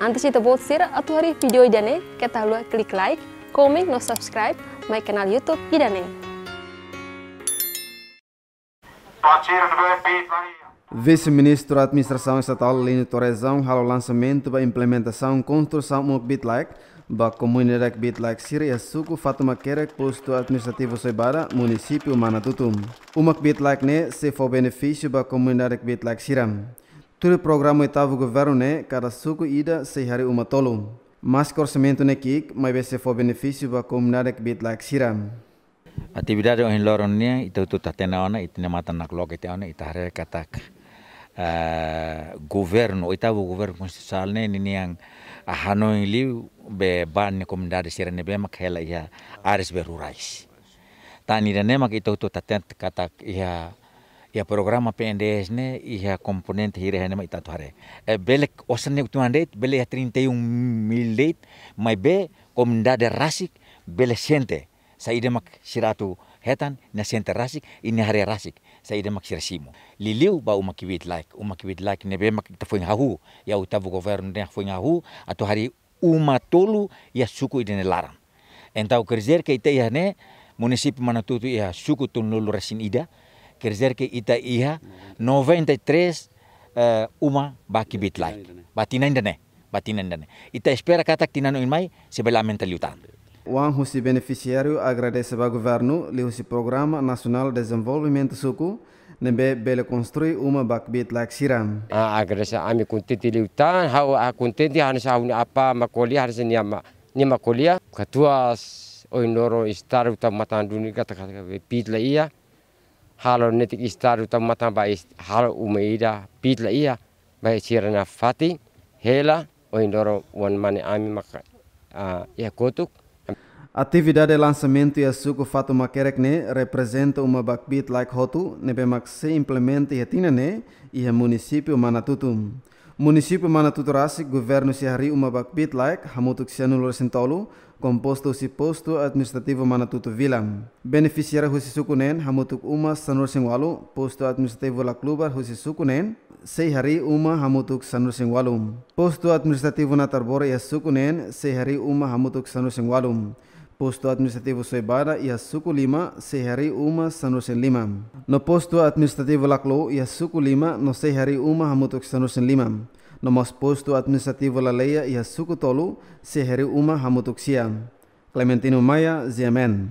Antes itu buat sir atau hari video jane kita lu klik like, komen, no subscribe, my kanal YouTube idane. Vice-Ministro da Administração Estatal Lino Torrezão halo lançamento da implementação construção do BitLike ba comunidade BitLike Siri suku Fatuma Kerek posto administrativo Soibara município Manatutum. Uma BitLike ne se for benefício ba comunidade BitLike Siram. Tudo programa oitavo governo ne cada suku ida se hari uma tolo. Mas orçamento ne kik mas se for benefício ba comunidade BitLike Siram. Atividade ohin loronnya itu tu tatena ona itu mata nak log itu ona itu hari katak uh, governo oitavo governo constitucional ne ini yang hanoi liu be ban ne comunidade sirene be mak hela ya ares be rurais tani ne mak itu tu taten katak ya ya programa PNDS ne ia komponente hire hene ita hare. E belek osane utuande bele ya 31 mil date mai be comunidade rasik bele sente. Saide mak siratu hetan na sente rasik ini hari rasik. Saide mak sirsimo liliu ba uma kiwit like uma kiwit like ne be mak ta foi hahu. Ya utavu governo ne foi hahu atau hari uma tolu ya suku idene larang. Entau kerzer ke ite ne município manatutu ya suku tunulu resin ida kerzer ke ita iha 93 uh, uma ba kibit like batina indane batina indane ita espera katak tinano imai sebela mentaliutan Wang Husi beneficiário agradece ao governo o Programa Nacional de Desenvolvimento Suku nembe bele construir uma bakbit like siram. Ah, agradece a mi contente liutan, hau a contente hanis hau apa makolia hanis ni ama ni makolia. Ketua oinoro istar utam matan dunia kata kata bit la iya. Halo netik istar utam matan ba halo umeida bit la iya. Ba sirana fati hela oinoro wan mane ami maka ya kotuk Atividade de lançamento e a suco fato makerek ne representa uma bakbit like hotu nebe mak se implementa e tina ne e município Manatutum. Município Manatutu Rasik governo se hari uma se anulor sentolo composto si posto administrativo Manatutu Vilam. Beneficiário husi suku nen hamutuk uma sanur singwalu posto administrativo la klubar husi suku nen sei hari uma hamutuk sanur singwalum. Posto administrativo Natarbora e suku nen sei hari uma hamutuk sanur singwalum. Posto administrativo Soibara e a Suco Lima, Sehari Uma Sanusen Lima. No posto administrativo Laclo e a Suco Lima, no Sehari Uma Hamutuk Sanusen Lima. No mas posto administrativo Laleia e a Suco Tolu, Sehari Uma Hamutuk Sia. Clementino Maia, Ziamen.